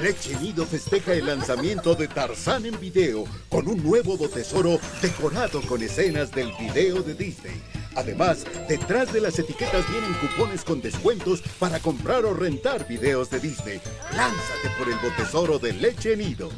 Leche Nido festeja el lanzamiento de Tarzán en video con un nuevo botesoro decorado con escenas del video de Disney. Además, detrás de las etiquetas vienen cupones con descuentos para comprar o rentar videos de Disney. Lánzate por el botesoro de Leche Nido.